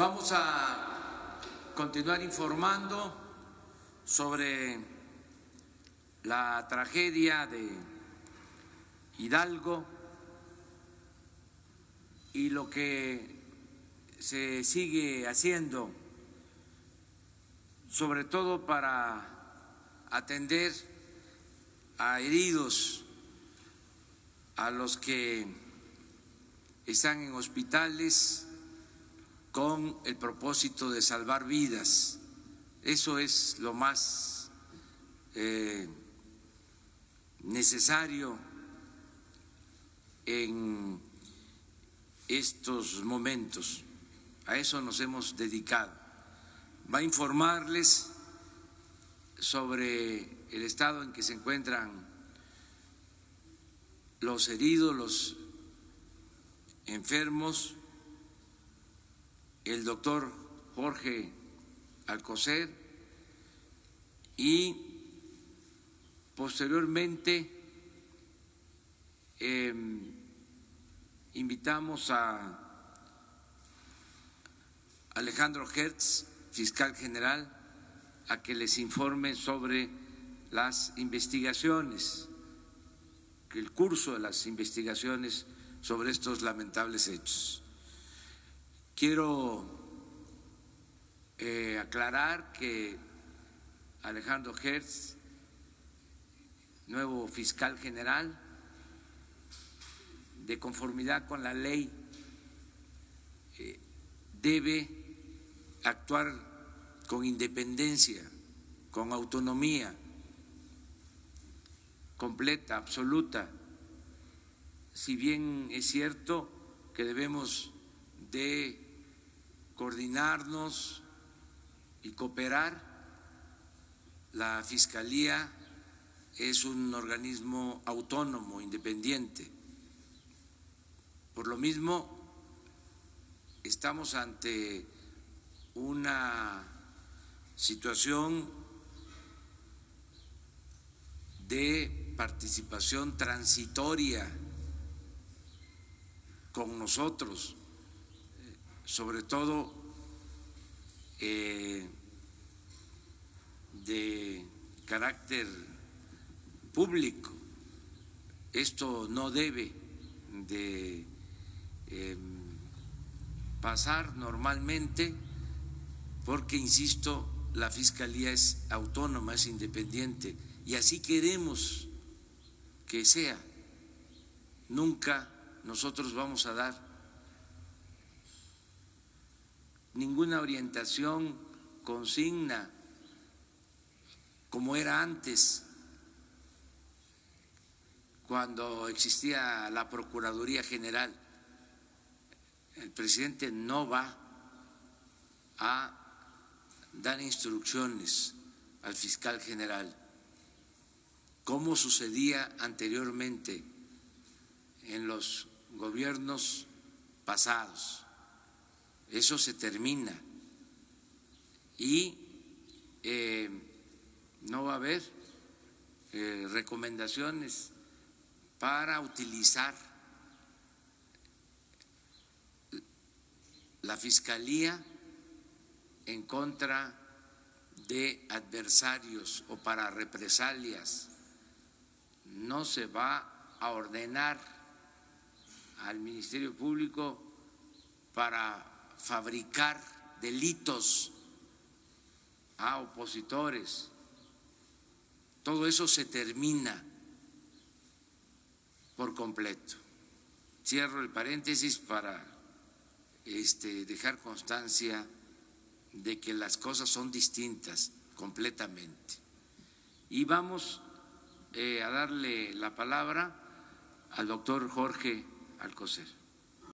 Vamos a continuar informando sobre la tragedia de Hidalgo y lo que se sigue haciendo, sobre todo para atender a heridos, a los que están en hospitales con el propósito de salvar vidas. Eso es lo más eh, necesario en estos momentos. A eso nos hemos dedicado. Va a informarles sobre el estado en que se encuentran los heridos, los enfermos, el doctor Jorge Alcocer y posteriormente em, invitamos a Alejandro Hertz, fiscal general, a que les informe sobre las investigaciones, el curso de las investigaciones sobre estos lamentables hechos. Quiero eh, aclarar que Alejandro Hertz, nuevo fiscal general, de conformidad con la ley, eh, debe actuar con independencia, con autonomía completa, absoluta. Si bien es cierto que debemos de coordinarnos y cooperar. La Fiscalía es un organismo autónomo, independiente. Por lo mismo, estamos ante una situación de participación transitoria con nosotros sobre todo eh, de carácter público. Esto no debe de em, pasar normalmente porque, insisto, la Fiscalía es autónoma, es independiente y así queremos que sea. Nunca nosotros vamos a dar ninguna orientación, consigna, como era antes, cuando existía la Procuraduría General. El presidente no va a dar instrucciones al fiscal general, como sucedía anteriormente en los gobiernos pasados eso se termina y eh, no va a haber eh, recomendaciones para utilizar la fiscalía en contra de adversarios o para represalias. No se va a ordenar al Ministerio Público para fabricar delitos a opositores. Todo eso se termina por completo. Cierro el paréntesis para este, dejar constancia de que las cosas son distintas completamente. Y vamos eh, a darle la palabra al doctor Jorge Alcocer.